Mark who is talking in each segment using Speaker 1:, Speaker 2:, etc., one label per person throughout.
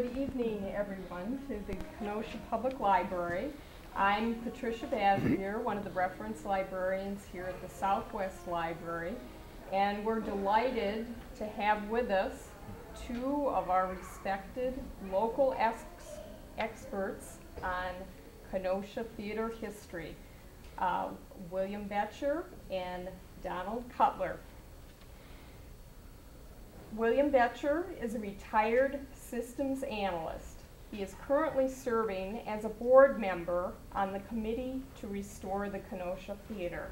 Speaker 1: good evening, everyone, to the Kenosha Public Library. I'm Patricia Bazir, one of the reference librarians here at the Southwest Library, and we're delighted to have with us two of our respected local ex experts on Kenosha theater history, uh, William Boettcher and Donald Cutler. William Boettcher is a retired systems analyst. He is currently serving as a board member on the Committee to Restore the Kenosha Theater.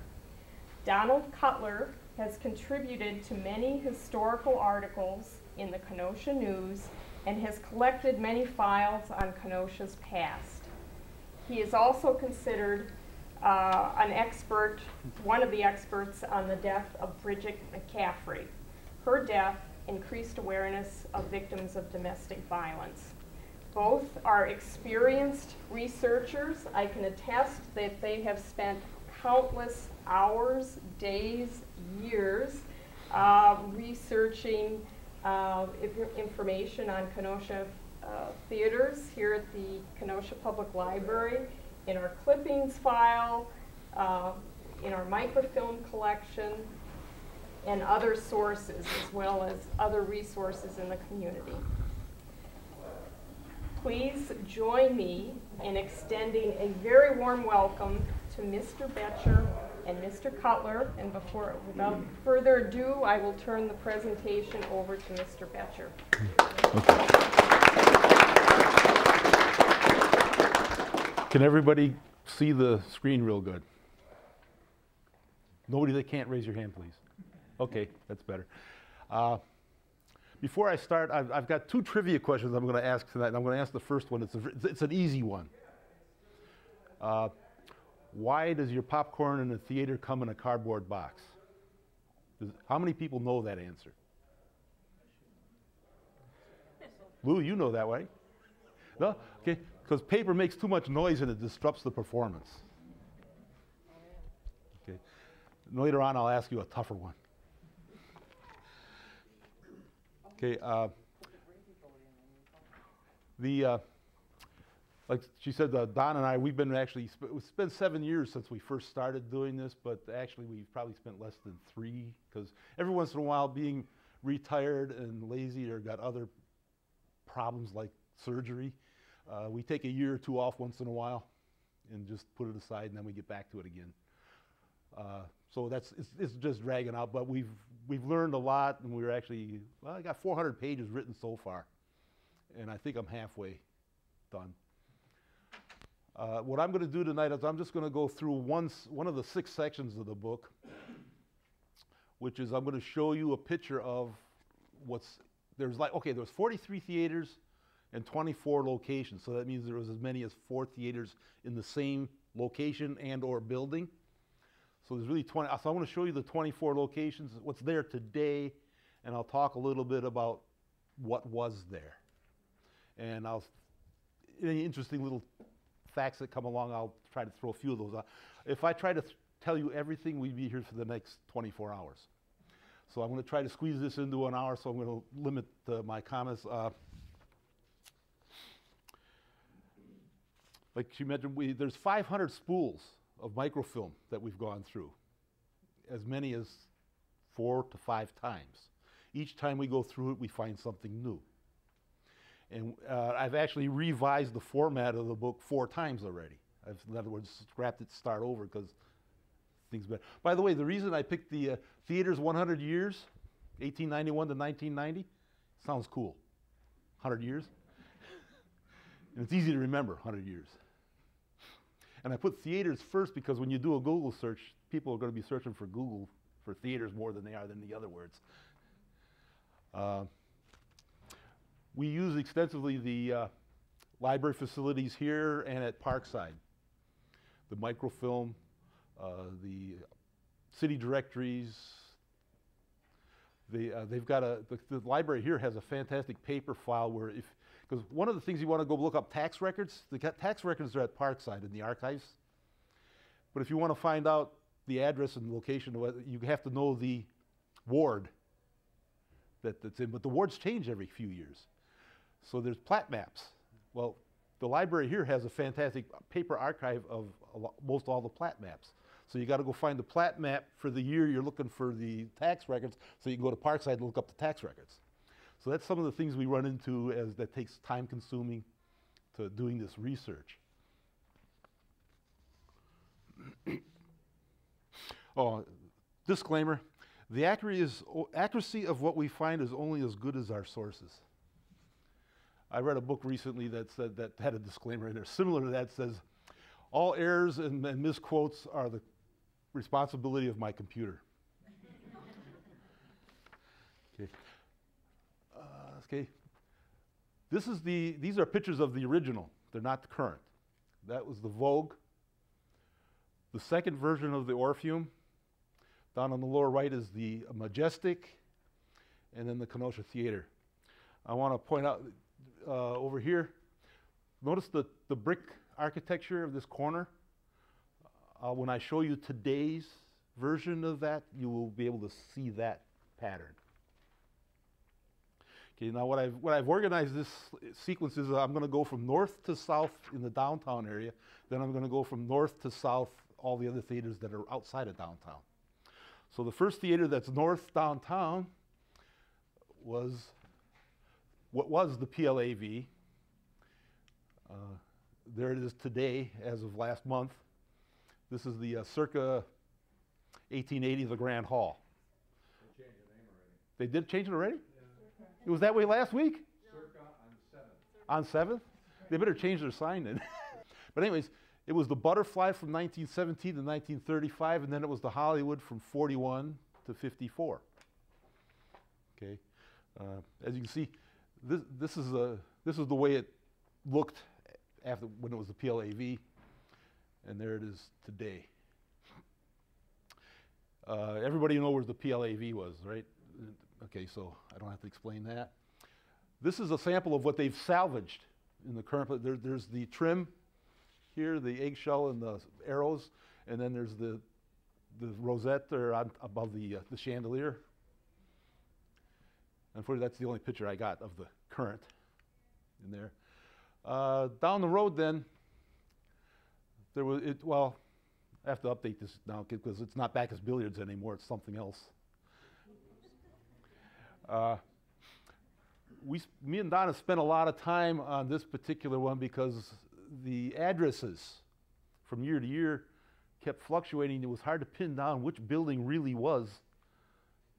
Speaker 1: Donald Cutler has contributed to many historical articles in the Kenosha News and has collected many files on Kenosha's past. He is also considered uh, an expert, one of the experts on the death of Bridget McCaffrey. Her death increased awareness of victims of domestic violence. Both are experienced researchers. I can attest that they have spent countless hours, days, years uh, researching uh, information on Kenosha uh, theaters here at the Kenosha Public Library, in our clippings file, uh, in our microfilm collection, and other sources, as well as other resources in the community. Please join me in extending a very warm welcome to Mr. Boettcher and Mr. Cutler. And before, without further ado, I will turn the presentation over to Mr. Boettcher.
Speaker 2: Can everybody see the screen real good? Nobody that can't raise your hand, please. Okay, that's better. Uh, before I start, I've, I've, got two trivia questions I'm going to ask tonight. I'm going to ask the first one. It's, a, it's an easy one. Uh, why does your popcorn in the theater come in a cardboard box? Does, how many people know that answer? Lou, you know that way. No? Okay, because paper makes too much noise and it disrupts the performance. Okay. Later on, I'll ask you a tougher one. Okay. Uh, the uh, like she said, uh, Don and I, we've been actually it's been seven years since we first started doing this, but actually we've probably spent less than three because every once in a while, being retired and lazy or got other problems like surgery, uh, we take a year or two off once in a while and just put it aside, and then we get back to it again. So that's it's, it's, just dragging out, but we've we've learned a lot, and we're actually well, I got 400 pages written so far, and I think I'm halfway done. Uh, what I'm going to do tonight is I'm just going to go through one one of the six sections of the book, which is I'm going to show you a picture of what's there's like okay there's 43 theaters and 24 locations, so that means there was as many as four theaters in the same location and or building. So there's really 20. So I want to show you the 24 locations, what's there today, and I'll talk a little bit about what was there. And I'll, any interesting little facts that come along, I'll try to throw a few of those out. If I try to tell you everything, we'd be here for the next 24 hours. So I'm going to try to squeeze this into an hour, so I'm going to limit uh, my comments. Uh, like you mentioned, we, there's 500 spools of microfilm that we've gone through, as many as four to five times. Each time we go through it, we find something new. And uh, I've actually revised the format of the book four times already. I've, in other words, scrapped it, start over because things better. By the way, the reason I picked the uh, theater's 100 years, 1891 to 1990, sounds cool. 100 years. and it's easy to remember 100 years. And I put theaters first because when you do a Google search, people are going to be searching for Google for theaters more than they are than the other words. Uh, we use extensively the uh, library facilities here and at Parkside. The microfilm, uh, the city directories. The, uh, they've got a, the, the library here has a fantastic paper file where if because one of the things you want to go look up tax records, the tax records are at Parkside in the archives. But if you want to find out the address and location, you have to know the ward that, that's in. But the wards change every few years. So there's plat maps. Well, the library here has a fantastic paper archive of most all the plat maps. So you got to go find the plat map for the year you're looking for the tax records, so you can go to Parkside and look up the tax records. So that's some of the things we run into as that takes time consuming to doing this research. oh, disclaimer: the accuracy, of what we find is only as good as our sources. I read a book recently that said that had a disclaimer in there similar to that says all errors and, and misquotes are the responsibility of my computer. okay. Uh, okay. This is the these are pictures of the original. They're not the current. That was the Vogue. The second version of the Orpheum. Down on the lower right is the Majestic, and then the Kenosha Theater. I want to point out uh, over here, notice the, the brick architecture of this corner. Uh, when I show you today's version of that, you will be able to see that pattern. Okay, now what I've, what I've organized this sequence is uh, I'm going to go from north to south in the downtown area, then I'm going to go from north to south all the other theaters that are outside of downtown. So the first theater that's north downtown was what was the PLAV. Uh, there it is today, as of last month. This is the uh, circa 1880, the Grand Hall.
Speaker 3: They changed the name already.
Speaker 2: They did change it already? It was that way last week?
Speaker 3: Circa on seventh.
Speaker 2: On 7th? They better change their sign then. but, anyways, it was the Butterfly from 1917 to 1935, and then it was the Hollywood from 41 to 54. Okay? Uh, as you can see, this, this, is a, this is the way it looked after when it was the PLAV, and there it is today. Uh, everybody knows where the PLAV was, right? Okay, so I don't have to explain that. This is a sample of what they've salvaged in the current. There, there's the trim here, the eggshell and the arrows, and then there's the the rosette there on, above the uh, the chandelier. Unfortunately, that's the only picture I got of the current in there. Uh, down the road, then, there was it. Well, I have to update this now because it's not Bacchus Billiards anymore. It's something else. Uh, we, me and Donna spent a lot of time on this particular one because the addresses from year to year kept fluctuating. It was hard to pin down which building really was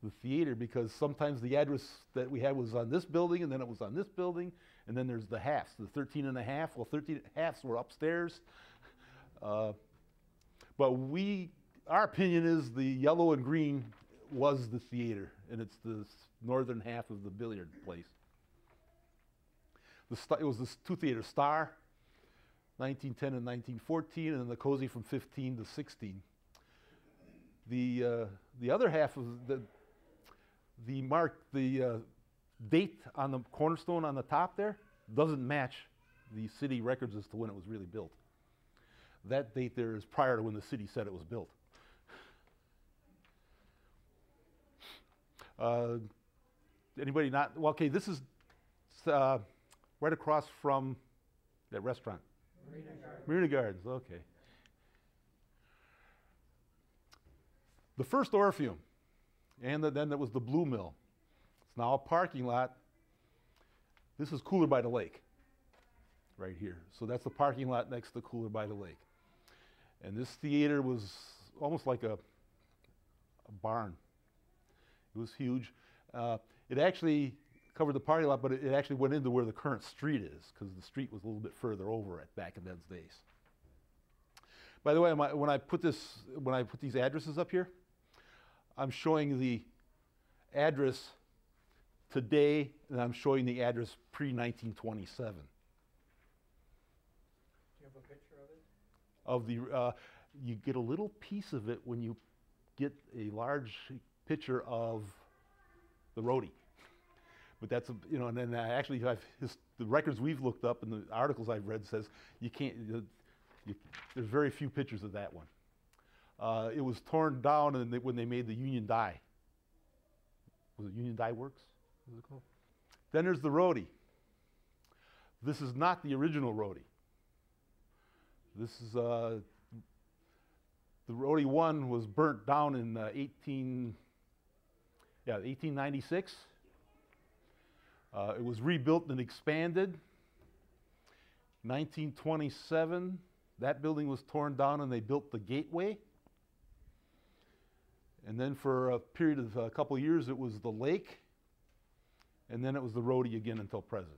Speaker 2: the theater because sometimes the address that we had was on this building and then it was on this building and then there's the halves, the 13 and a half. Well, 13 halves were upstairs. Uh, but we, our opinion is the yellow and green was the theater and it's the northern half of the billiard place. The it was the two theater Star, 1910 and 1914, and then the Cozy from 15 to 16. The, uh, the other half of the, the mark, the uh, date on the cornerstone on the top there doesn't match the city records as to when it was really built. That date there is prior to when the city said it was built. Uh, anybody not? Well, okay, this is uh, right across from that restaurant.
Speaker 3: Marina Gardens.
Speaker 2: Marina Gardens, okay. The first Orpheum, and the, then that was the Blue Mill. It's now a parking lot. This is Cooler by the Lake, right here. So that's the parking lot next to Cooler by the Lake. And this theater was almost like a, a barn. It was huge. Uh, it actually covered the party lot, but it, it, actually went into where the current street is because the street was a little bit further over at back in those days. By the way, when I put this, when I put these addresses up here, I'm showing the address today, and I'm showing the address
Speaker 3: pre 1927. Of
Speaker 2: the. Uh, you get a little piece of it when you get a large picture of the Rhode. But that's a, you know, and then I actually I've his, the records we've looked up and the articles I've read says you can't. You, you, there's very few pictures of that one. Uh, it was torn down and they, when they made the Union Die. Was it Union Die Works? What is it called? Then there's the Rhode. This is not the original Rhode. This is, uh, the Rhode one was burnt down in uh, 18, yeah, 1896. Uh, it was rebuilt and expanded. 1927, that building was torn down and they built the gateway. And then for a period of a couple of years, it was the lake. And then it was the Rhode again until present.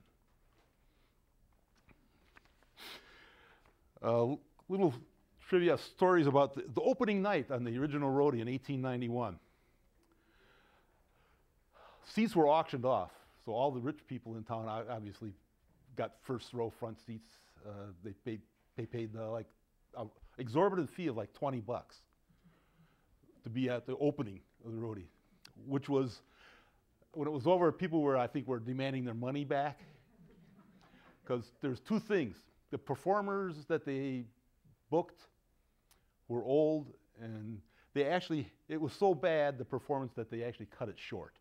Speaker 2: Uh, little trivia stories about the, the opening night on the original Rhode in 1891. Seats were auctioned off, so all the rich people in town obviously got first row front seats. Uh, they paid, they paid uh, like an exorbitant fee of like 20 bucks to be at the opening of the Rhode, which was when it was over, people were, I think, were demanding their money back. Because there's two things. The performers that they booked were old, and they actually, it was so bad, the performance, that they actually cut it short.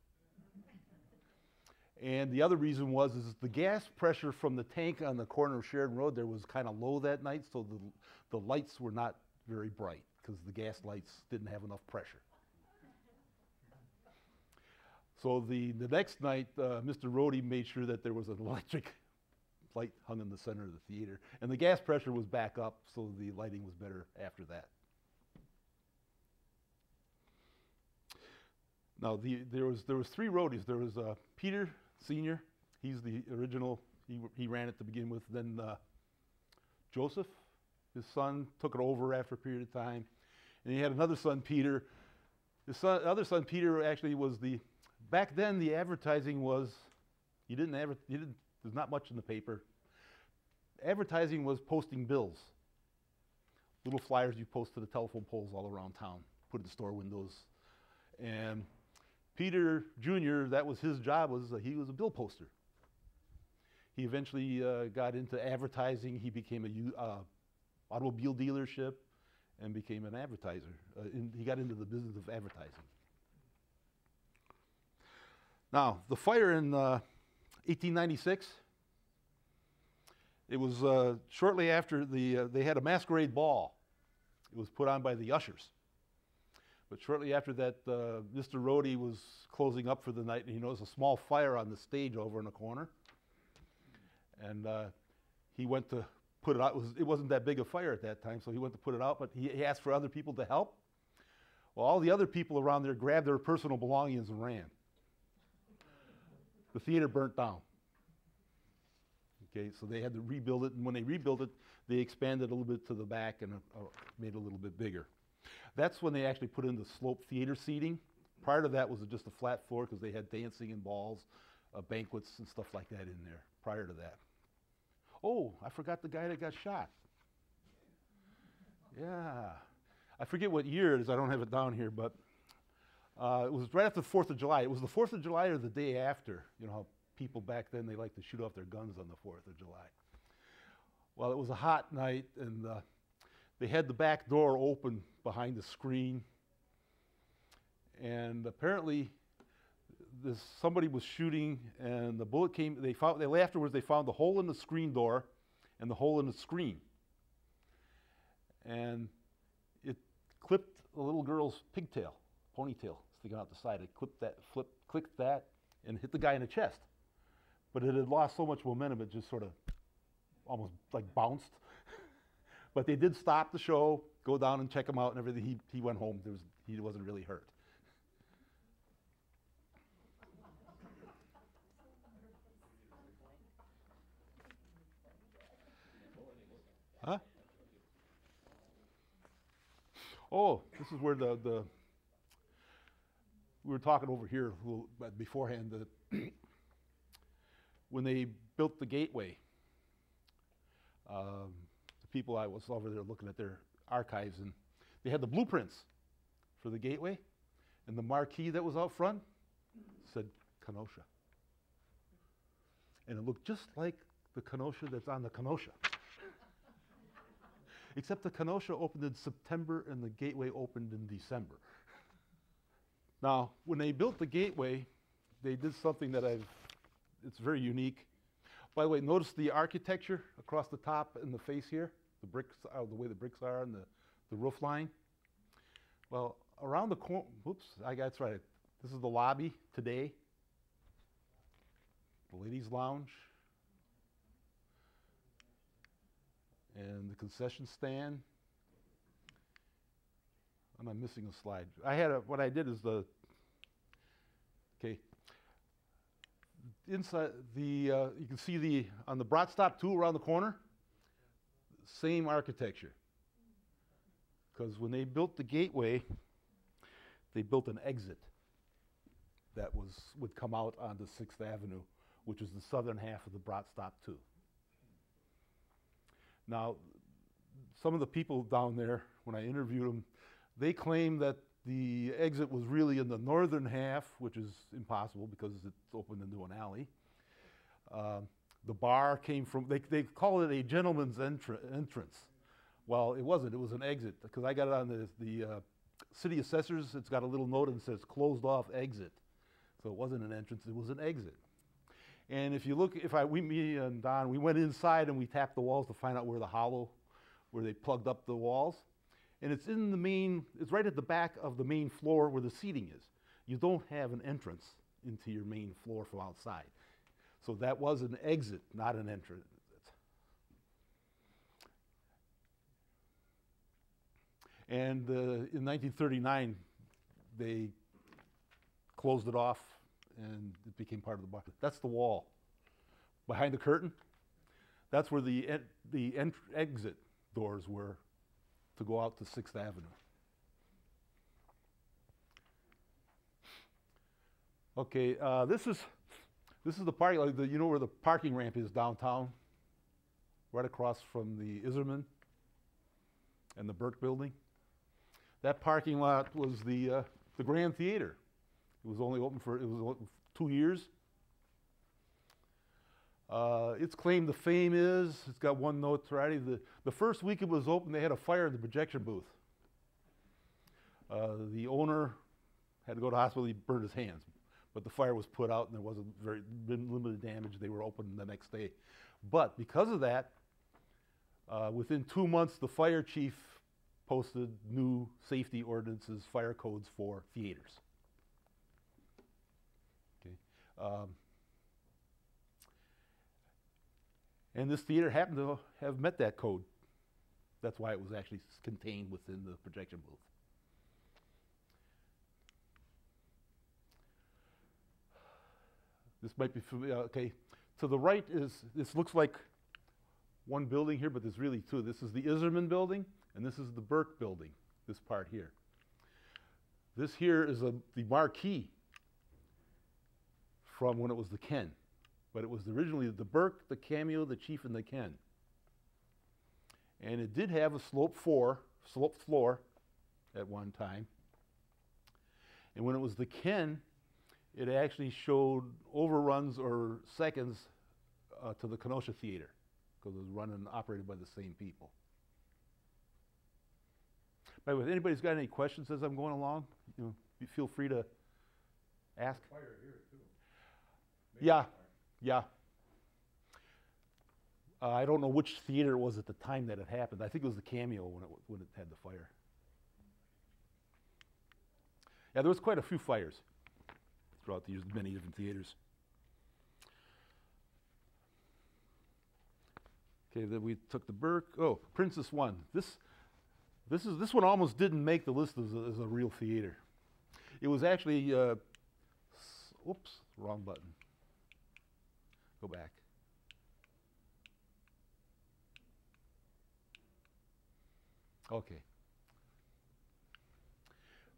Speaker 2: And the other reason was is the gas pressure from the tank on the corner of Sheridan Road there was kind of low that night, so the, the lights were not very bright because the gas lights didn't have enough pressure. So the, the next night, uh, Mr. Rhode made sure that there was an electric light hung in the center of the theater, and the gas pressure was back up, so the lighting was better after that. Now, the, there was there was three roadies. There was uh, Peter Senior. He's the original. He, he ran it to begin with. Then uh, Joseph, his son, took it over after a period of time, and he had another son, Peter. His son, other son, Peter, actually was the. Back then, the advertising was, you didn't ever, you didn't. There's not much in the paper. Advertising was posting bills, little flyers you post to the telephone poles all around town, put in store windows, and Peter Jr., that was his job, was uh, he was a bill poster. He eventually uh, got into advertising. He became a uh, automobile dealership and became an advertiser. Uh, in, he got into the business of advertising. Now, the fire in uh, 1896, it was uh, shortly after the, uh, they had a masquerade ball. It was put on by the ushers. But shortly after that, uh, Mr. Rhode was closing up for the night, and he noticed a small fire on the stage over in the corner. And uh, he went to put it out. It, was, it wasn't that big a fire at that time, so he went to put it out, but he, he asked for other people to help. Well, all the other people around there grabbed their personal belongings and ran. The theater burnt down. Okay, so they had to rebuild it, and when they rebuilt it, they expanded a little bit to the back and uh, made it a little bit bigger. That's when they actually put in the slope theater seating. Prior to that was just a flat floor because they had dancing and balls, uh, banquets and stuff like that in there. Prior to that. Oh, I forgot the guy that got shot. Yeah, I forget what year it is. I don't have it down here, but uh, it was right after the Fourth of July. It was the Fourth of July or the day after. You know how people back then they like to shoot off their guns on the Fourth of July. Well, it was a hot night, and uh, they had the back door open behind the screen, and apparently, this somebody was shooting, and the bullet came. They found they afterwards they found the hole in the screen door, and the hole in the screen, and it clipped a little girl's pigtail, ponytail sticking out the side. It clipped that, flipped, clicked that, and hit the guy in the chest. But it had lost so much momentum, it just sort of almost like bounced. but they did stop the show, go down and check him out and everything. He, he went home. There was, he wasn't really hurt. Huh? Oh, this is where the, the we were talking over here beforehand that when they built the gateway, um, the people I was over there looking at their archives, and they had the blueprints for the gateway, and the marquee that was out front said Kenosha. And it looked just like the Kenosha that's on the Kenosha. Except the Kenosha opened in September and the gateway opened in December. Now, when they built the gateway, they did something that I've, it's very unique. By the way, notice the architecture across the top and the face here? The bricks, uh, the way the bricks are and the, the roof line? Well, around the corner, whoops, I got it right. This is the lobby today. The ladies' lounge. And the concession stand. Am I missing a slide? I had a, what I did is the, okay. Inside the, uh, you can see the, on the Brat Stop 2 around the corner, same architecture. Because when they built the gateway, they built an exit that was, would come out onto Sixth Avenue, which is the southern half of the Brat Stop 2. Now, some of the people down there, when I interviewed them, they claim that the exit was really in the northern half, which is impossible because it's opened into an alley. Um, the bar came from, they, they call it a gentleman's entra- entrance. Well, it wasn't, it was an exit, because I got it on the, the uh, city assessors, it's got a little note and says closed off exit. So it wasn't an entrance, it was an exit. And if you look, if I, we, me and Don, we went inside and we tapped the walls to find out where the hollow, where they plugged up the walls. And it's in the main, it's right at the back of the main floor where the seating is. You don't have an entrance into your main floor from outside. So that was an exit, not an entrance. And uh, in 1939, they closed it off and it became part of the bar. That's the wall. Behind the curtain, that's where the, the exit doors were to go out to Sixth Avenue. Okay, uh, this is this is the parking lot. The, you know where the parking ramp is downtown, right across from the Iserman and the Burke Building. That parking lot was the uh, the Grand Theater. It was only open for it was two years. Uh, its claim to fame is it's got one notoriety. The, the first week it was open, they had a fire in the projection booth. Uh, the owner had to go to hospital. He burned his hands, but the fire was put out, and there wasn't very limited damage. They were open the next day, but because of that, uh, within two months, the fire chief posted new safety ordinances, fire codes for theaters. Okay. Um, and this theater happened to have met that code. That's why it was actually contained within the projection booth. This might be familiar. Uh, okay, to the right is this looks like one building here, but there's really two. This is the Iserman building, and this is the Burke building. This part here. This here is a, the marquee from when it was the Ken, but it was originally the Burke, the Cameo, the Chief, and the Ken. And it did have a slope four, slope floor at one time. And when it was the Ken, it actually showed overruns or seconds uh, to the Kenosha Theater because it was run and operated by the same people. By the way, if anybody's got any questions as I'm going along, you know, feel free to ask.
Speaker 3: Fire here too. Major
Speaker 2: Yeah. Yeah. Uh, I don't know which theater it was at the time that it happened. I think it was the Cameo when it, when it had the fire. Yeah, there was quite a few fires throughout the years, many different theaters. Okay, then we took the Burke. Oh, Princess One. This, this is this one almost didn't make the list as a, as a real theater. It was actually, uh, oops, wrong button. Go back. Okay.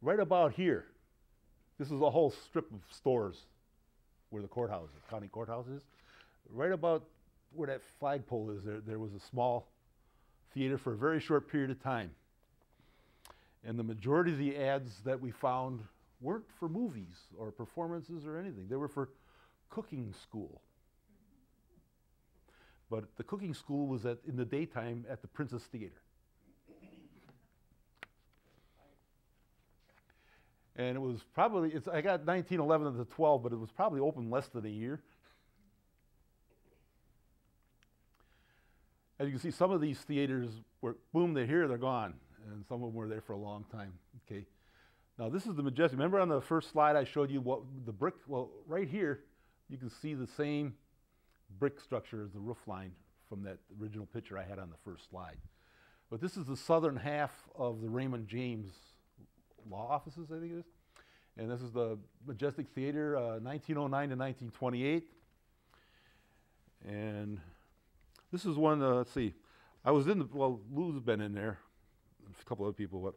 Speaker 2: Right about here, this is a whole strip of stores where the courthouse county courthouse is. Right about where that flagpole is, there, there was a small theater for a very short period of time. And the majority of the ads that we found weren't for movies or performances or anything. They were for cooking school. But the cooking school was at, in the daytime at the Princess Theater. And it was probably, it's, I got 1911 to 12, but it was probably open less than a year. as you can see, some of these theaters were, boom, they're here, they're gone. And some of them were there for a long time, okay? Now this is the Majestic. Remember on the first slide I showed you what the brick, well, right here, you can see the same brick structure is the roof line from that original picture I had on the first slide. But this is the southern half of the Raymond James law offices, I think it is. And this is the Majestic Theater, uh, 1909 to 1928. And this is one, uh, let's see, I was in the, well, Lou's been in there, a couple other people, but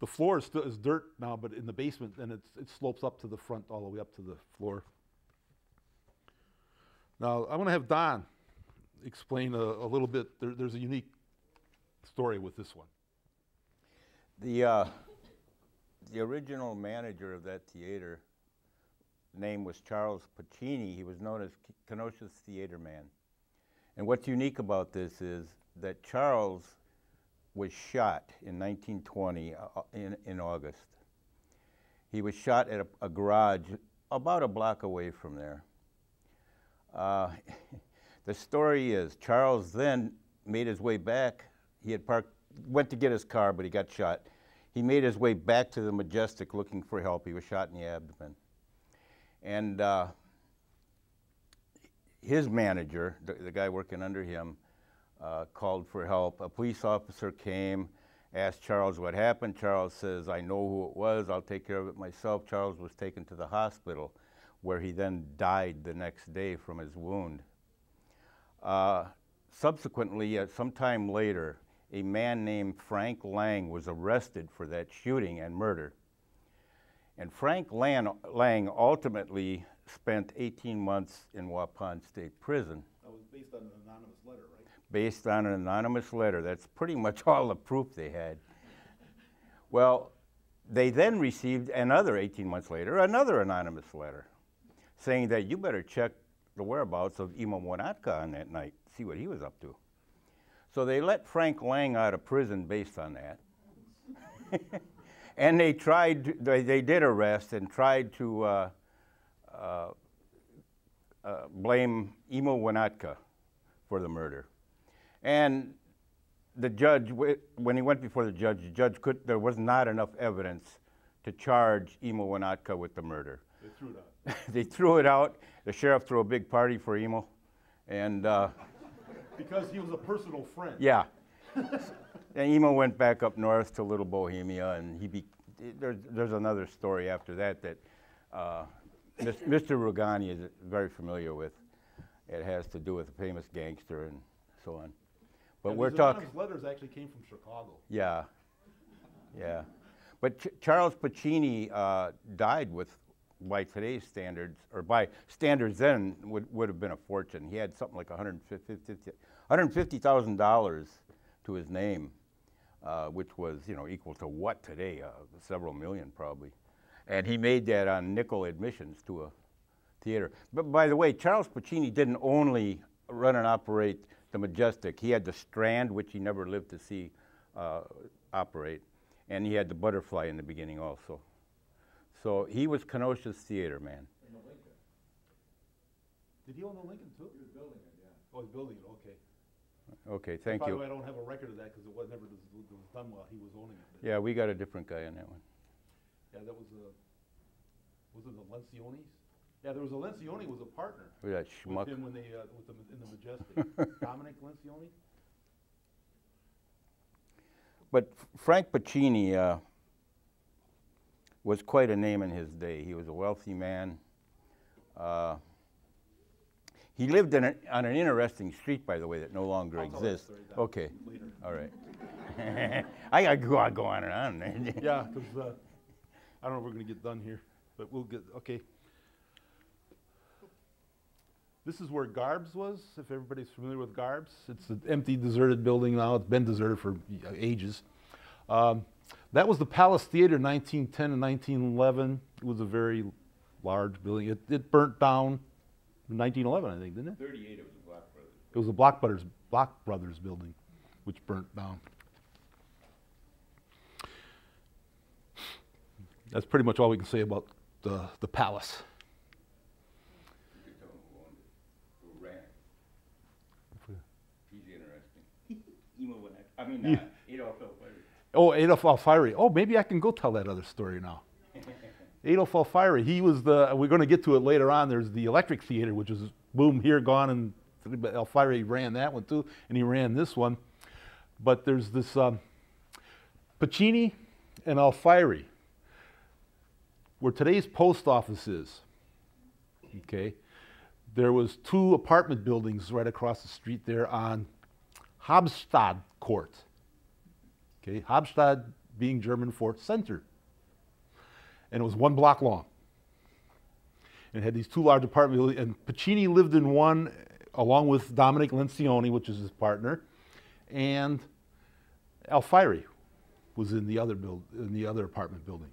Speaker 2: the floor is is dirt now, but in the basement, and it's, it slopes up to the front, all the way up to the floor. Now, I want to have Don explain a, a little bit. There, there's a unique story with this one.
Speaker 4: The, uh, the original manager of that theater name was Charles Pacini. He was known as Kenosha's theater man. And what's unique about this is that Charles was shot in 1920 uh, uh, in, in August. He was shot at a, a garage about a block away from there. Uh, the story is Charles then made his way back. He had parked, went to get his car, but he got shot. He made his way back to the Majestic looking for help. He was shot in the abdomen. And uh, his manager, the, the, guy working under him, uh, called for help. A police officer came, asked Charles what happened. Charles says, I know who it was, I'll take care of it myself. Charles was taken to the hospital, where he then died the next day from his wound. Uh, subsequently, uh, sometime later, a man named Frank Lang was arrested for that shooting and murder. And Frank Lang, Lang ultimately spent 18 months in Waupun State Prison.
Speaker 2: That was based on an anonymous letter, right?
Speaker 4: Based on an anonymous letter. That's pretty much all the proof they had. well, they then received another 18 months later, another anonymous letter saying that you better check the whereabouts of Imo Wanatka on that night, see what he was up to. So they let Frank Lang out of prison based on that. and they tried, they, they did arrest and tried to uh, uh, uh, blame Imo Wanatka for the murder. And the judge, when he went before the judge, the judge could, there was not enough evidence to charge Imo Wanatka with the murder.
Speaker 2: They threw it out.
Speaker 4: they threw it out. The sheriff threw a big party for Imo. And uh,
Speaker 2: because he was a personal friend.
Speaker 4: Yeah. and Emo went back up north to Little Bohemia, and he be, there's, there's another story after that that uh, Mr. Rugani is very familiar with. It has to do with a famous gangster and so on. But we're talking.
Speaker 2: letters actually came from Chicago.
Speaker 4: Yeah, yeah. But Ch- Charles Pacini uh, died with, by today's standards, or by standards then, would, would have been a fortune. He had something like $150,000 to his name, uh, which was, you know, equal to what today? Uh, several million probably. And he made that on nickel admissions to a theater. But by the way, Charles Pacini didn't only run and operate the Majestic. He had the Strand, which he never lived to see uh, operate, and he had the Butterfly in the beginning also. So he was Kenosha's theater man.
Speaker 3: And the Lincoln,
Speaker 2: Did he own the Lincoln too?
Speaker 3: he was building it, yeah.
Speaker 2: Oh, he's building it, okay.
Speaker 4: Okay, thank
Speaker 2: By the
Speaker 4: you.
Speaker 2: way, I don't have a record of that because it was never was, was done while he was owning it.
Speaker 4: Yeah, we got a different guy on that one.
Speaker 2: Yeah, that was a, was it the Lencioni's? Yeah, there was a Lencioni was a partner
Speaker 4: Yeah, that schmuck.
Speaker 2: with him when they, uh, with them in the Majestic. Dominic Lencioni?
Speaker 4: But Frank Pacini uh, was quite a name in his day. He was a wealthy man. Uh, he lived in a, on an interesting street, by the way, that no longer
Speaker 2: I'll tell
Speaker 4: exists.
Speaker 2: story
Speaker 4: Okay,
Speaker 2: Later.
Speaker 4: all right. I gotta go on, go on and on.
Speaker 2: Yeah, because, uh, I don't know if we're gonna get done here, but we'll get, okay. This is where Garbs was, if everybody's familiar with Garbs. It's an empty, deserted building now. It's been deserted for ages. Um, that was the Palace Theater, 1910 and 1911. It was a very large building. It, it burnt down in 1911, I think, didn't it?
Speaker 4: 38, it was a Block Brothers.
Speaker 2: It was a Block Brothers, Block Brothers building, which burnt down. That's pretty much all we can say about the, the palace.
Speaker 4: You could tell who owned it, who ran
Speaker 2: Oh, Adolf Alfieri. Oh, maybe I can go tell that other story now. Adolf Alfieri, he was the, we're going to get to it later on. There's the Electric Theater, which is boom, here, gone, and but Alfieri ran that one too, and he ran this one. But there's this um, Pacini and Alfieri, where today's post office is. Okay, there was two apartment buildings right across the street there on Habstad Court. Okay, Habstad being German for center. And it was one block long. And it had these two large apartment buildings, and Pacini lived in one along with Dominic Lencioni, which is his partner, and Alfieri was in the other build, in the other apartment building.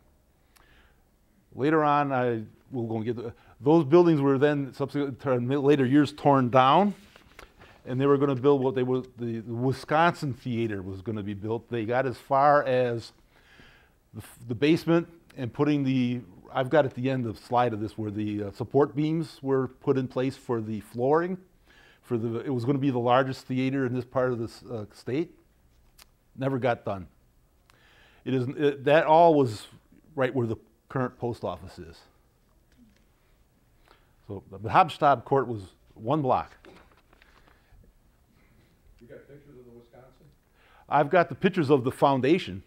Speaker 2: Later on, I will go to get the, those buildings were then subsequent later years torn down, and they were going to build what they were the, the Wisconsin Theater was going to be built. They got as far as the, the basement and putting the I've got at the end of slide of this where the uh, support beams were put in place for the flooring. For the it was going to be the largest theater in this part of the uh, state. Never got done. It is it, that all was right where the current post office is. So the Habstad Court was one block.
Speaker 3: You got pictures of the Wisconsin?
Speaker 2: I've got the pictures of the foundation.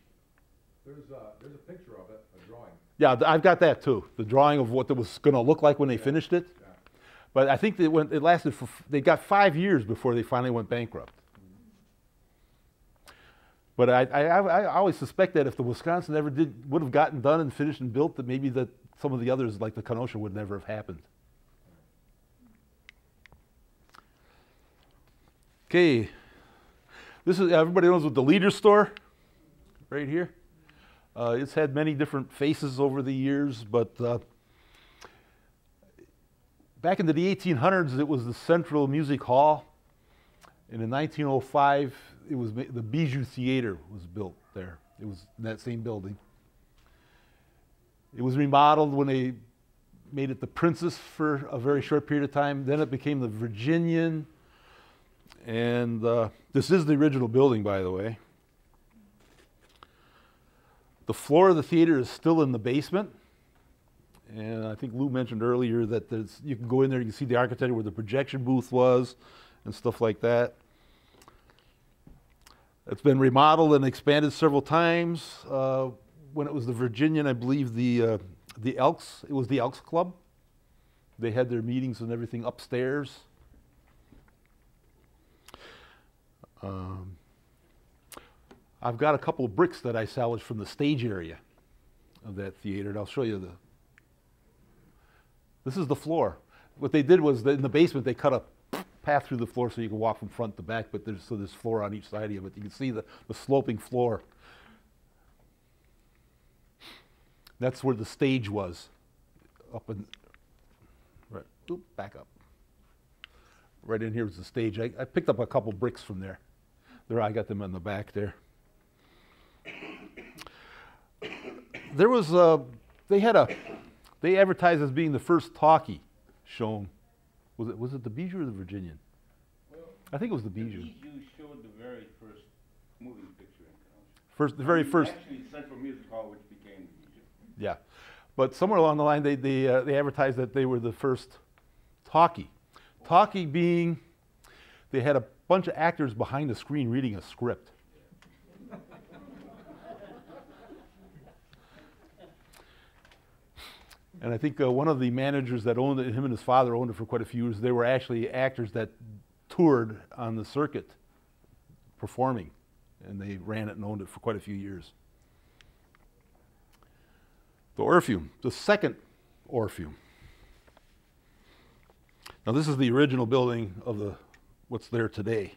Speaker 3: There's a, there's a picture of it, a drawing.
Speaker 2: Yeah, I've got that too. The drawing of what it was going to look like when they finished it.
Speaker 3: Yeah.
Speaker 2: But I think they went, it lasted for, they got five years before they finally went bankrupt. But I, I, I I always suspect that if the Wisconsin ever did, would have gotten done and finished and built, that maybe that some of the others, like the Kenosha, would never have happened. Okay, this is everybody knows what the leader store, right here. Uh, it's had many different faces over the years, but uh, back into the 1800s, it was the Central Music Hall. And in 1905, it was the Bijou Theater was built there. It was in that same building. It was remodeled when they made it the Princess for a very short period of time. Then it became the Virginian. And uh, this is the original building, by the way. The floor of the theater is still in the basement. And I think Lou mentioned earlier that you can go in there, you can see the architecture where the projection booth was and stuff like that. It's been remodeled and expanded several times. Uh, when it was the Virginian, I believe the, uh, the Elks, it was the Elks Club. They had their meetings and everything upstairs. Um, I've got a couple of bricks that I salvaged from the stage area of that theater, and I'll show you the. This is the floor. What they did was in the basement they cut a path through the floor so you can walk from front to back, but there's so there's floor on each side of it. You can see the, the sloping floor. That's where the stage was, up in. Right, oop, back up. Right in here was the stage. I, I picked up a couple bricks from there. There, I got them in the back there. There was a, they had a, they advertised as being the first talkie shown. Was it, was it the Bijou or the Virginian? I think it was the Bijou.
Speaker 4: The Bijou showed the very first moving picture.
Speaker 2: First, the very first,
Speaker 4: Actually, Central Music Hall, which became the Bijou.
Speaker 2: yeah. But somewhere along the line, they, they, uh, they advertised that they were the first talkie. Talkie being, they had a bunch of actors behind the screen reading a script. And I think uh, one of the managers that owned it, him and his father owned it for quite a few years, they were actually actors that toured on the circuit performing. And they ran it and owned it for quite a few years. The Orpheum, the second Orpheum. Now, this is the original building of the what's there today.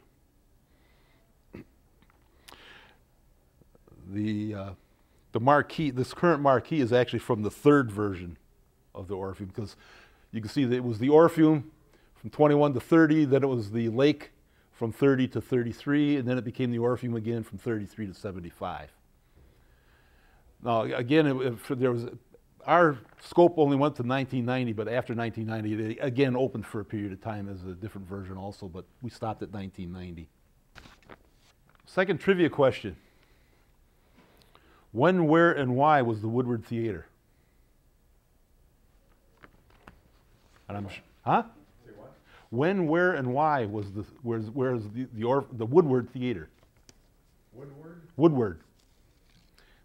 Speaker 2: The uh, the marquee, this current marquee, is actually from the third version of the Orpheum because you can see that it was the Orpheum from 21 to 30, then it was the Lake from 30 to 33, and then it became the Orpheum again from 33 to 75. Now, again, it, it- there was, our scope only went to 1990, but after 1990, they again opened for a period of time as a different version also, but we stopped at 1990. Second trivia question. When, where, and why was the Woodward Theater? And I'm, huh?
Speaker 3: Say what?
Speaker 2: When, where, and why was the, where's, where's the, the, or, the Woodward Theater?
Speaker 3: Woodward?
Speaker 2: Woodward.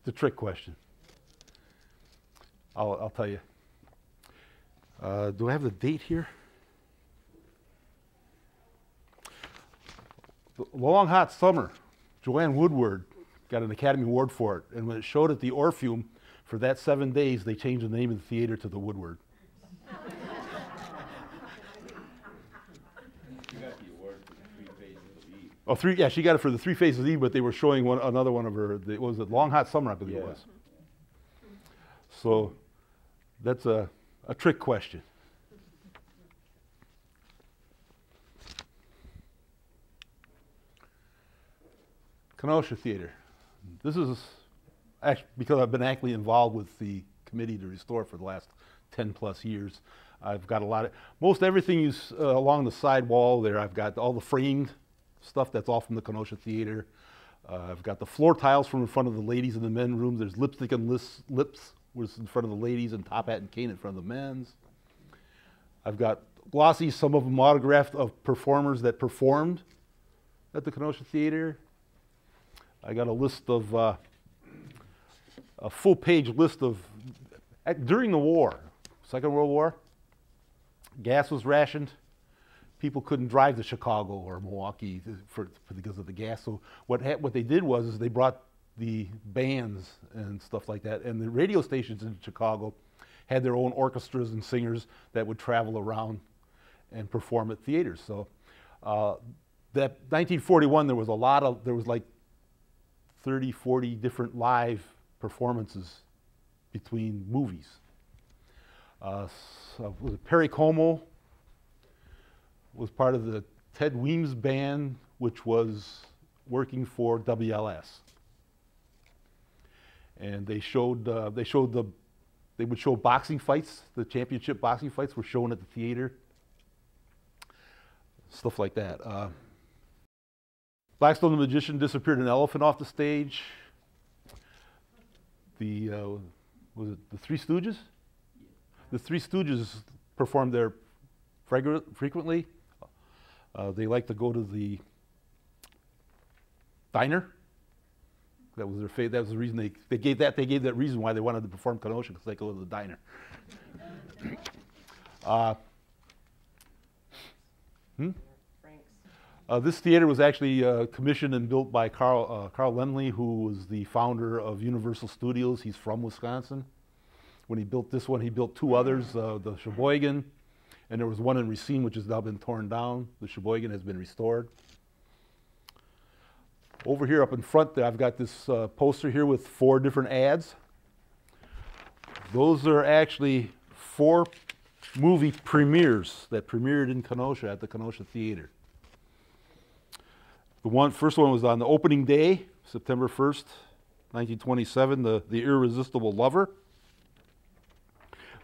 Speaker 2: It's a trick question. I'll, I'll tell you. Uh, do I have the date here? The Long Hot Summer. Joanne Woodward got an Academy Award for it. And when it showed at the Orpheum for that seven days, they changed the name of the theater to the Woodward.
Speaker 4: You got the award for the three Faces of Eve.
Speaker 2: Oh, three, yeah, she got it for the Three Faces of Eve, but they were showing one, another one of her, the, what was it, Long Hot Summer, I believe it was. So that's a, a trick question. Kenosha Theater. This is actually because I've been actively involved with the committee to restore for the last 10 plus years. I've got a lot of, most everything you, uh, along the side wall there, I've got all the framed stuff that's all from the Kenosha Theater. Uh, I've got the floor tiles from in front of the ladies and the men room. There's lipstick and lips was in front of the ladies and top hat and cane in front of the men's. I've got glossies, some of them autographed of performers that performed at the Kenosha Theater. I got a list of, uh, a full page list of, at, during the war, Second World War, gas was rationed. People couldn't drive to Chicago or Milwaukee for, for because of the gas. So what what they did was is they brought the bands and stuff like that, and the radio stations in Chicago had their own orchestras and singers that would travel around and perform at theaters. So uh, that 1941, there was a lot of there was like 30, 40 different live performances between movies. Uh, so Perry Como was part of the Ted Weems band, which was working for WLS. And they showed uh, they showed the they would show boxing fights. The championship boxing fights were shown at the theater. Stuff like that. Uh, Blackstone the Magician disappeared an elephant off the stage. The uh, was it the Three Stooges? The Three Stooges performed there frequently. Uh, they like to go to the diner. That was their fa- That was the reason they, they gave that. They gave that reason why they wanted to perform Kenosha because they go to the diner. uh, hmm? Uh, this theater was actually uh, commissioned and built by Carl, uh, Carl Laemmle, who was the founder of Universal Studios. He's from Wisconsin. When he built this one, he built two others, uh, the Sheboygan, and there was one in Racine, which has now been torn down. The Sheboygan has been restored. Over here up in front there, I've got this uh, poster here with four different ads. Those are actually four movie premieres that premiered in Kenosha at the Kenosha Theater. The one, first one was on the opening day, September 1st, 1927, the, the Irresistible Lover.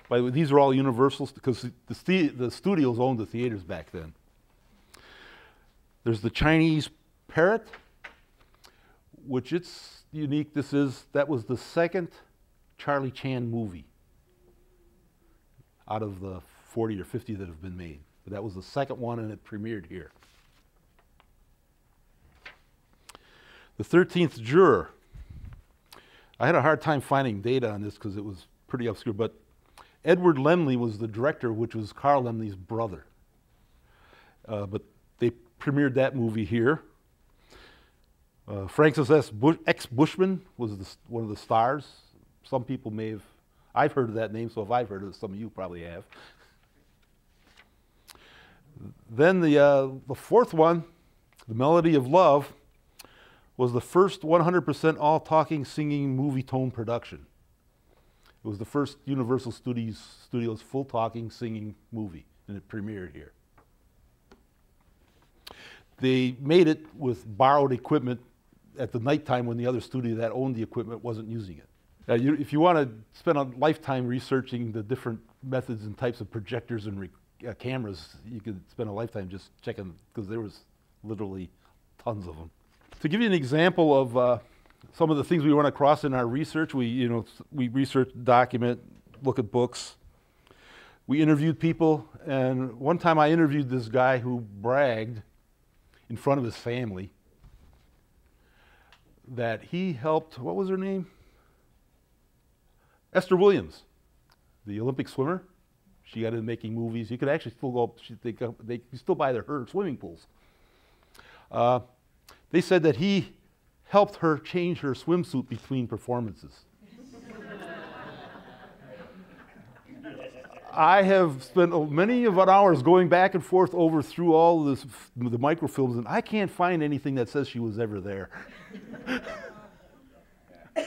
Speaker 2: By the way, these are all Universals because the, the studios owned the theaters back then. There's the Chinese Parrot, which it's unique. This is, that was the second Charlie Chan movie out of the 40 or 50 that have been made. But that was the second one and it premiered here. The 13th juror. I had a hard time finding data on this because it was pretty obscure, but Edward Laemmle was the director, which was Carl Laemmle's brother. Uh, but they premiered that movie here. Uh, Francis S. Bush, X. Bushman was the, one of the stars. Some people may have, I've heard of that name, so if I've heard of it, some of you probably have. Then the, uh, the fourth one, The Melody of Love, was the first 100% all talking, singing movie tone production. It was the first Universal Studios, Studios full talking, singing movie, and it premiered here. They made it with borrowed equipment at the nighttime when the other studio that owned the equipment wasn't using it. Uh, you, if you want to spend a lifetime researching the different methods and types of projectors and uh, cameras, you could spend a lifetime just checking because there was literally tons of them. to give you an example of uh, some of the things we run across in our research, we you know we research, document, look at books. We interviewed people, and one time I interviewed this guy who bragged in front of his family that he helped. What was her name? Esther Williams, the Olympic swimmer. She got into making movies. You could actually still go. She, they, they you still buy their her swimming pools. Uh, they said that he helped her change her swimsuit between performances. I have spent many of our hours going back and forth over through all this, the microfilms, and I can't find anything that says she was ever there.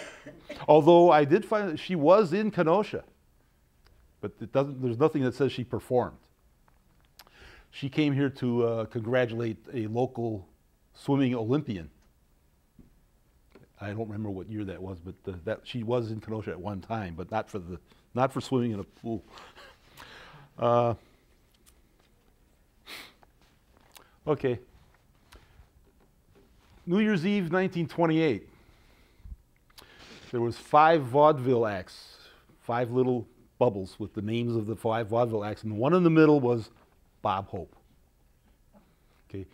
Speaker 2: Although I did find that she was in Kenosha, but it doesn't, there's nothing that says she performed. She came here to uh, congratulate a local swimming Olympian. I don't remember what year that was, but uh, that she was in Kenosha at one time, but not for the not for swimming in a pool. Uh, okay. New Year's Eve, 1928. There was five vaudeville acts, five little bubbles with the names of the five vaudeville acts, and the one in the middle was Bob Hope. Okay.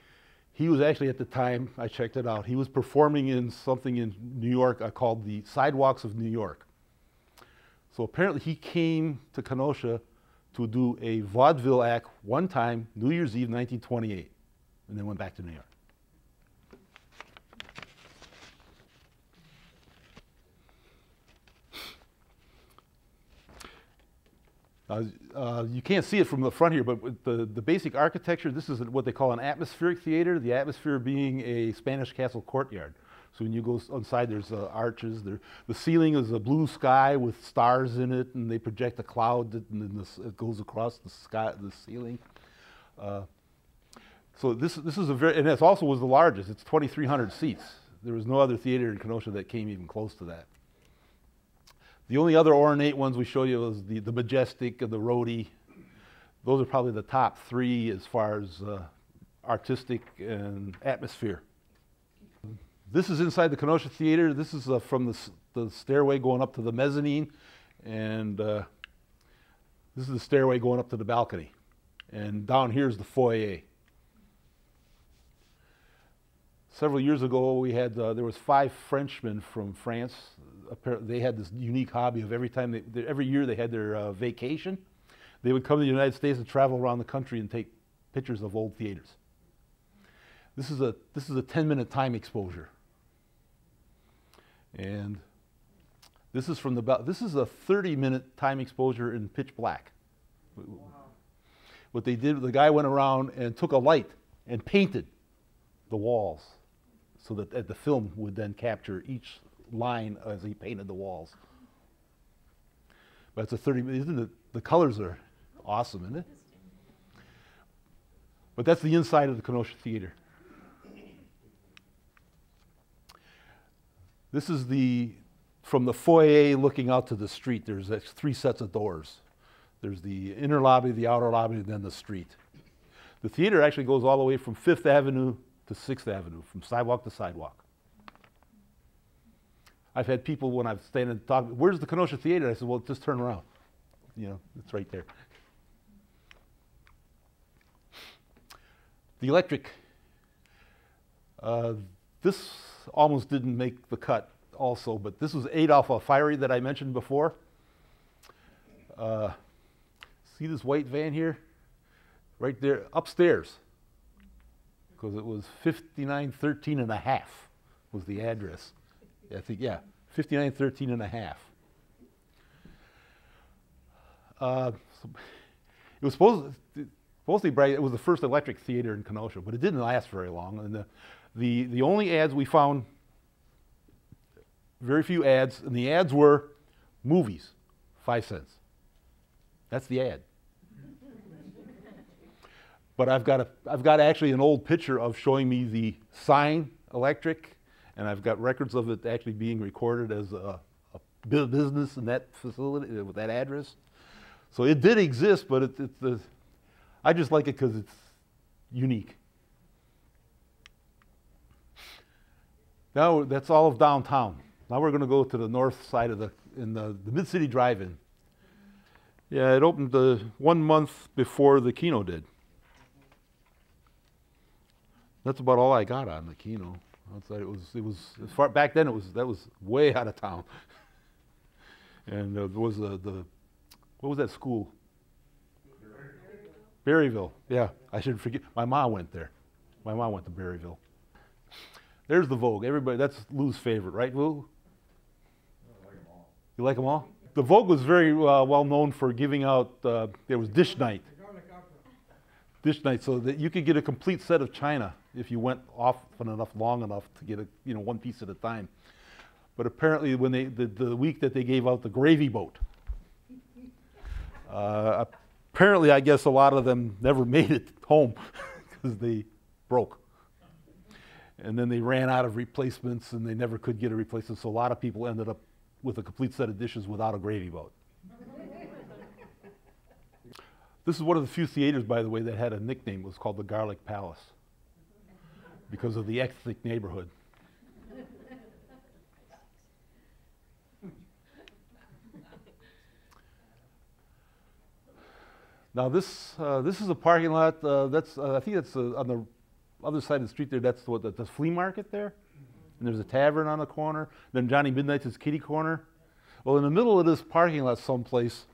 Speaker 2: He was actually at the time, I checked it out, he was performing in something in New York uh, called the Sidewalks of New York. So apparently he came to Kenosha to do a vaudeville act one time, New Year's Eve 1928, and then went back to New York. Uh, uh, you can't see it from the front here, but the, the basic architecture, this is what they call an atmospheric theater, the atmosphere being a Spanish castle courtyard. So when you go inside, there's uh, arches. There, the ceiling is a blue sky with stars in it, and they project a cloud that, this, it goes across the sky, the ceiling. Uh, so this, this is a very, and it also was the largest. It's 2,300 seats. There was no other theater in Kenosha that came even close to that. The only other ornate ones we show you was the, the Majestic and the Rhodey. Those are probably the top three as far as uh, artistic and atmosphere. This is inside the Kenosha Theater. This is uh, from the, the stairway going up to the mezzanine, and uh, this is the stairway going up to the balcony. And down here is the foyer. Several years ago, we had uh, there was five Frenchmen from France. They had this unique hobby of every time they, they every year they had their uh, vacation, they would come to the United States and travel around the country and take pictures of old theaters. This is a this is a 10 minute time exposure. And this is from the this is a 30 minute time exposure in pitch black. What they did, the guy went around and took a light and painted the walls so that the film would then capture each line as he painted the walls. But it's a 30 minute, isn't it? The colors are awesome, isn't it? But that's the inside of the Kenosha Theater. This is the from the foyer looking out to the street. There's three sets of doors. There's the inner lobby, the outer lobby, and then the street. The theater actually goes all the way from Fifth Avenue to Sixth Avenue, from sidewalk to sidewalk. I've had people when I've stayed and talked, where's the Kenosha Theater? I said, well, just turn around. You know, it's right there. The electric, uh, this almost didn't make the cut also, but this was Adolph Fiery that I mentioned before. Uh, see this white van here? Right there, upstairs. Because it was 5913 and a half was the address. I think, yeah, 5913 and a half. Uh, so it was supposed, supposedly bright. It was the first electric theater in Kenosha, but it didn't last very long. And the, the, the only ads we found, very few ads, and the ads were movies, five cents. That's the ad. but I've got, a, I've got actually an old picture of showing me the sign electric, and I've got records of it actually being recorded as a, a business in that facility, uh, with that address. So it did exist, but it, it's the, I just like it because it's unique. Now, that's all of downtown. Now we're gonna go to the north side of the, in the, the Mid-City Drive-In. Yeah, it opened uh, one month before the Keno did. That's about all I got on the Keno. Outside it was, it was, as far, back then it was, that was way out of town. And uh, there was the, the, what was that school? Berryville, yeah, I should forget, my mom went there. My mom went to Berryville. There's the Vogue, everybody, that's Lou's favorite, right, Lou? You like them all? The Vogue was very uh, well known for giving out, uh, there was dish night. Dish night, so that you could get a complete set of china if you went often enough, long enough to get a, you know, one piece at a time. But apparently, when they, the, the week that they gave out the gravy boat, uh, apparently, I guess a lot of them never made it home because they broke. And then they ran out of replacements and they never could get a replacement, so a lot of people ended up with a complete set of dishes without a gravy boat. this is one of the few theaters, by the way, that had a nickname. It was called the Garlic Palace because of the ethnic neighborhood. Now this uh, this is a parking lot. Uh, that's uh, I think that's uh, on the other side of the street there. That's what the, the flea market there, and there's a tavern on the corner. Then Johnny Midnight's is kitty corner. Well, in the middle of this parking lot, someplace,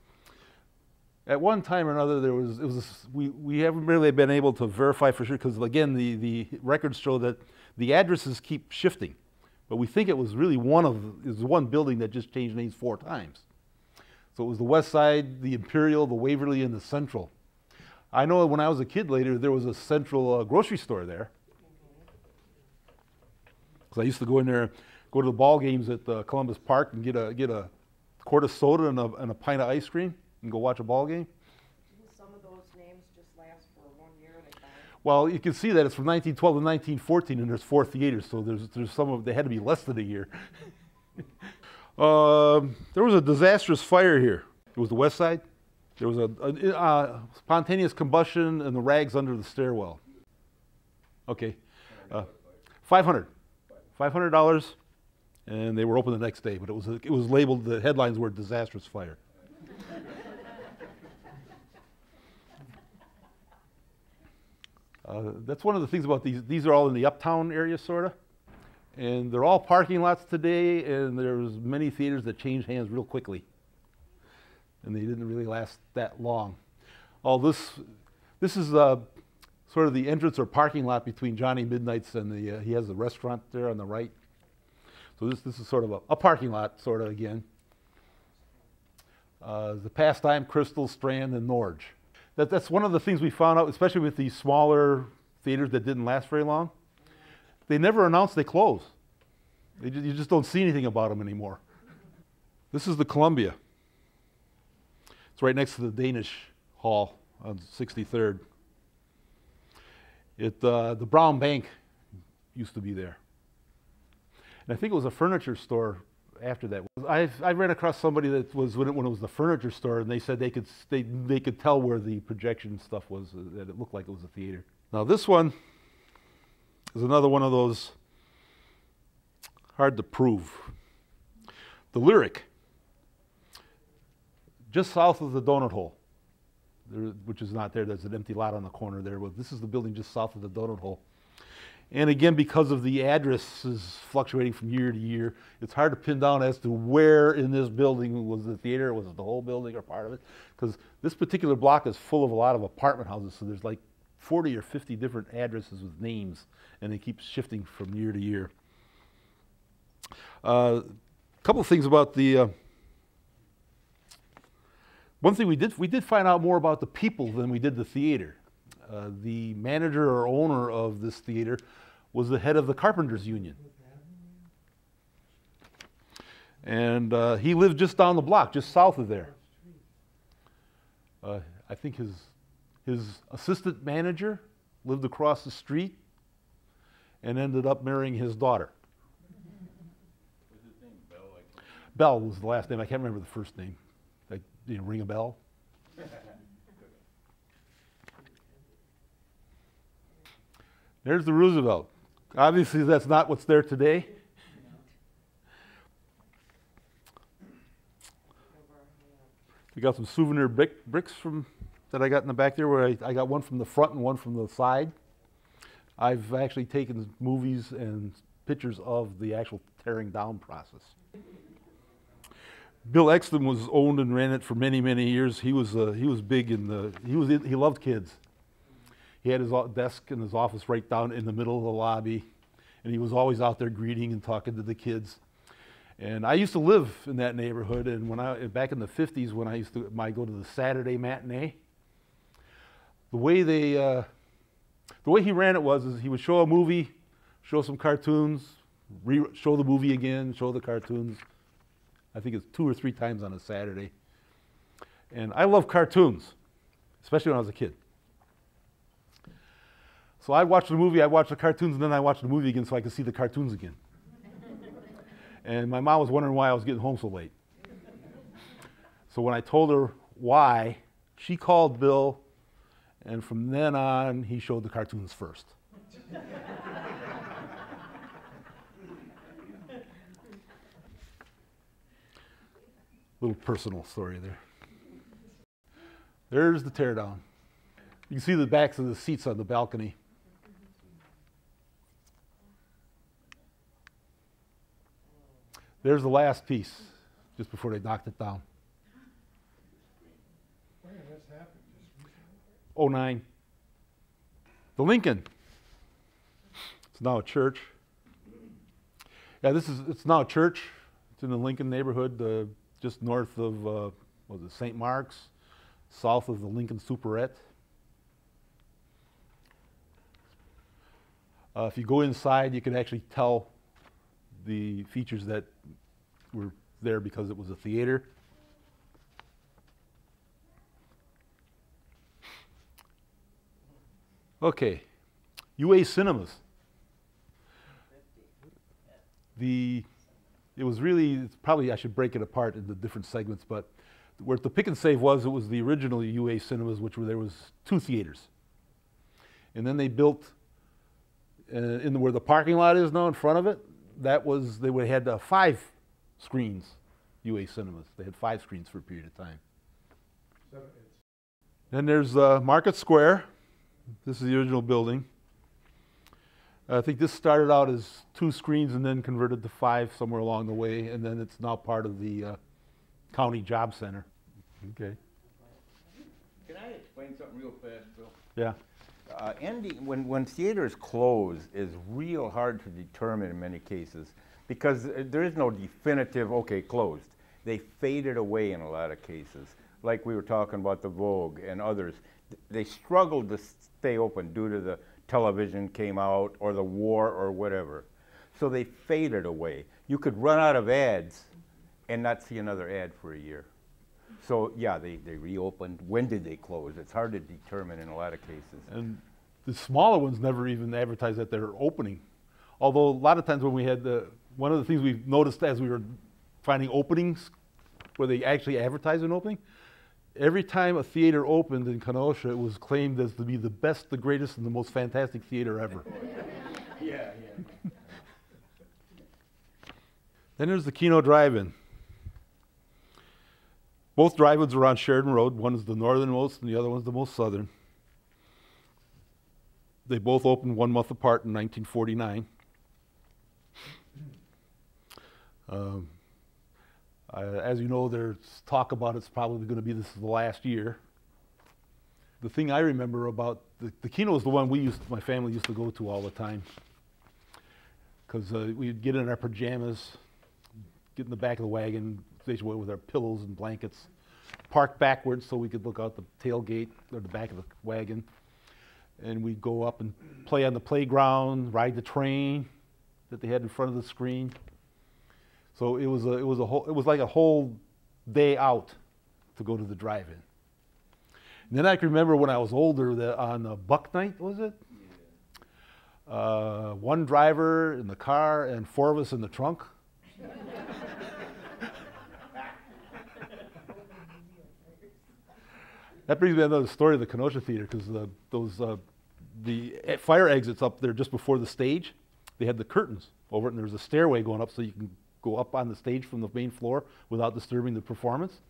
Speaker 2: at one time or another, there was it was we we haven't really been able to verify for sure because again the the records show that the addresses keep shifting, but we think it was really one of it was one building that just changed names four times. So it was the West Side, the Imperial, the Waverly, and the Central. I know when I was a kid later, there was a Central uh, grocery store there. Because I used to go in there, go to the ball games at uh, Columbus Park and get a get a quart of soda and a, and a pint of ice cream and go watch a ball game.
Speaker 5: Didn't some of those names just last for one year and they died?
Speaker 2: Well, you can see that it's from 1912 to 1914, and there's four theaters, so there's there's some of they had to be less than a year. um, there was a disastrous fire here. It was the West Side. There was a, a spontaneous combustion and the rags under the stairwell. Okay, uh, 500, 500 dollars, and they were open the next day. But it was it was labeled. The headlines were disastrous fire. Uh, that's one of the things about these. These are all in the uptown area, sort of, and they're all parking lots today. And there's many theaters that change hands real quickly, and they didn't really last that long. All this, this is uh, sort of the entrance or parking lot between Johnny Midnight's and the. Uh, he has the restaurant there on the right. So this this is sort of a, a parking lot, sort of again. Uh, the pastime, Crystal, Strand, and Norge. That, that's one of the things we found out, especially with these smaller theaters that didn't last very long. They never announce they close. They ju- you just don't see anything about them anymore. This is the Columbia. It's right next to the Danish Hall on 63rd. It, uh, the Brown Bank used to be there. And I think it was a furniture store after that. I I ran across somebody that was when it, when it was the furniture store, and they said they could they they could tell where the projection stuff was uh, that it looked like it was a theater. Now this one is another one of those hard to prove. The lyric, just south of the donut hole, there, which is not there. There's an empty lot on the corner there. But this is the building just south of the donut hole. And again, because of the addresses fluctuating from year to year, it's hard to pin down as to where in this building was the theater, was it the whole building or part of it? Because this particular block is full of a lot of apartment houses, so there's like 40 or 50 different addresses with names, and they keep shifting from year to year. A uh, couple of things about the. Uh, one thing we did we did find out more about the people than we did the theater. Uh, the manager or owner of this theater was the head of the carpenters union, and uh, he lived just down the block, just south of there. Uh, I think his his assistant manager lived across the street, and ended up marrying his daughter. Bell was the last name. I can't remember the first name you know, ring a bell? There's the Roosevelt. Obviously, that's not what's there today. We got some souvenir brick, bricks from that I got in the back there where I, I, got one from the front and one from the side. I've actually taken movies and pictures of the actual tearing down process. Bill Exton was owned and ran it for many, many years. He was uh, he was big in the he was he loved kids. He had his desk in his office right down in the middle of the lobby, and he was always out there greeting and talking to the kids. And I used to live in that neighborhood, and when I back in the '50s, when I used to I go to the Saturday matinee, the way they uh, the way he ran it was is he would show a movie, show some cartoons, re- show the movie again, show the cartoons. I think it's two or three times on a Saturday. And I love cartoons, especially when I was a kid. So I watched the movie, I watched the cartoons, and then I watched the movie again so I could see the cartoons again. and my mom was wondering why I was getting home so late. So when I told her why, she called Bill, and from then on, he showed the cartoons first. Little personal story there. There's the teardown. You can see the backs of the seats on the balcony. There's the last piece, just before they knocked it down.
Speaker 3: Recently?
Speaker 2: 09. The Lincoln. It's now a church. Yeah, this is, it's now a church. It's in the Lincoln neighborhood, uh, just north of, uh, was it, St. Mark's, south of the Lincoln Superette. Uh, if you go inside, you can actually tell the features that were there because it was a theater. Okay, UA Cinemas. The, it was really, it's probably I should break it apart into different segments, but where the pick and save was, it was the original UA Cinemas, which were, there was two theaters. And then they built, uh, in the, where the parking lot is now in front of it, that was, they would had uh, five screens, UA Cinemas. They had five screens for a period of time. Then there's uh, Market Square. This is the original building. I think this started out as two screens and then converted to five somewhere along the way, and then it's now part of the uh, county job center. Okay.
Speaker 4: Can I explain something real fast, Bill?
Speaker 2: Yeah.
Speaker 4: Uh, ending, when, when theaters close is real hard to determine in many cases because uh, there is no definitive, okay, closed. They faded away in a lot of cases. Like we were talking about the Vogue and others. They struggled to stay open due to the television came out or the war or whatever. So they faded away. You could run out of ads and not see another ad for a year. So yeah, they, they reopened. When did they close? It's hard to determine in a lot of cases.
Speaker 2: And the smaller ones never even advertise that they're opening. Although a lot of times when we had the, one of the things we noticed as we were finding openings where they actually advertise an opening, every time a theater opened in Kenosha, it was claimed as to be the best, the greatest, and the most fantastic theater ever.
Speaker 4: Yeah, yeah.
Speaker 2: Then there's the Keno Drive-In. Both drive-ins are on Sheridan Road. One is the northernmost, and the other one's the most southern. They both opened one month apart in 1949. Um, I- as you know, there's talk about it's probably going to be this is the last year. The thing I remember about the, the Keno is the one we used, my family used to go to all the time, because uh, we'd get in our pajamas, get in the back of the wagon, station with our pillows and blankets, park backwards so we could look out the tailgate or the back of the wagon, and we'd go up and play on the playground, ride the train that they had in front of the screen. So it was a, it was a whole, it was like a whole day out to go to the drive-in. And then I can remember when I was older that on a Buck night, was it? Uh, one driver in the car and four of us in the trunk. that brings me to another story of the Kenosha Theater because those uh, the fire exits up there just before the stage, they had the curtains over it, and there's a stairway going up so you can go up on the stage from the main floor without disturbing the performance.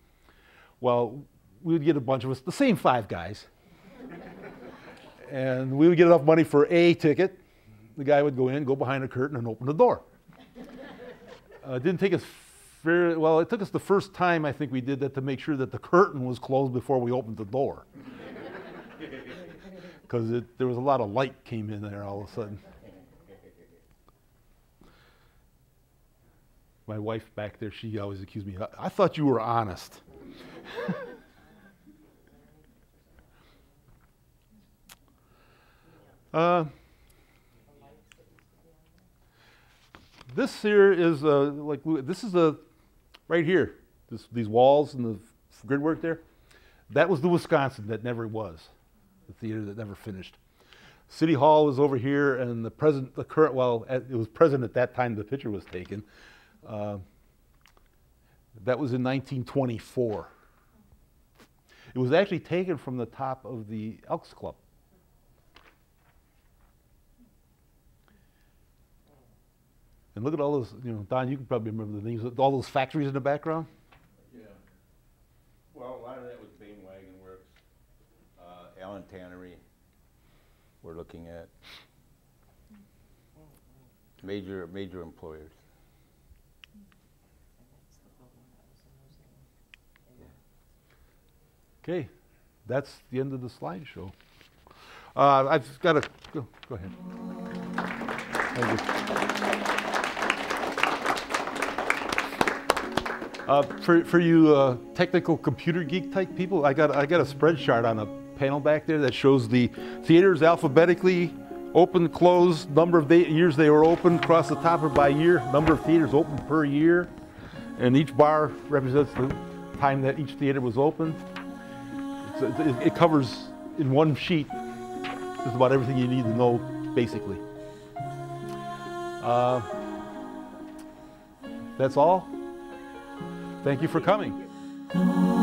Speaker 2: Well, we would get a bunch of us, the same five guys. and we would get enough money for a ticket. The guy would go in, go behind a curtain, and open the door. Uh, it didn't take us very well. It took us the first time I think we did that to make sure that the curtain was closed before we opened the door, because there was a lot of light came in there all of a sudden. My wife back there, she always accused me. I, thought you were honest. uh, this here is uh, like this is a right here. This, these walls and the grid work there. That was the Wisconsin that never was, the theater that never finished. City Hall was over here, and the present, the current, well, it was present at that time the picture was taken. Uh, that was in 1924. It was actually taken from the top of the Elks Club. And look at all those, you know, Don, you can probably remember the names, of all those factories in the background.
Speaker 4: Yeah. Well, a lot of that was Bain Wagon Works, uh, Allen Tannery, we're looking at. Major, major employers.
Speaker 2: Okay, that's the end of the slideshow. Uh, I've got to, go, go ahead. Thank you. Uh, for, for you uh, technical computer geek type people, I got, I got a spread chart on a panel back there that shows the theaters alphabetically open, closed, number of day, years they were open, across the top or by year, number of theaters open per year, and each bar represents the time that each theater was open. It, it covers in one sheet just about everything you need to know, basically. Uh, that's all. Thank you for coming.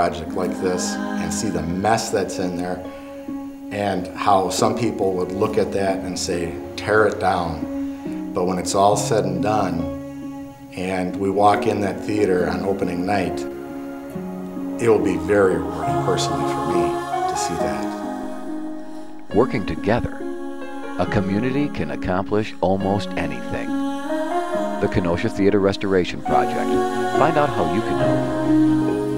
Speaker 6: Project like this and see the mess that's in there and how some people would look at that and say, tear it down. But when it's all said and done and we walk in that theater on opening night, it will be very rewarding personally for me to see that.
Speaker 7: Working together, a community can accomplish almost anything. The Kenosha Theater Restoration Project. Find out how you can help.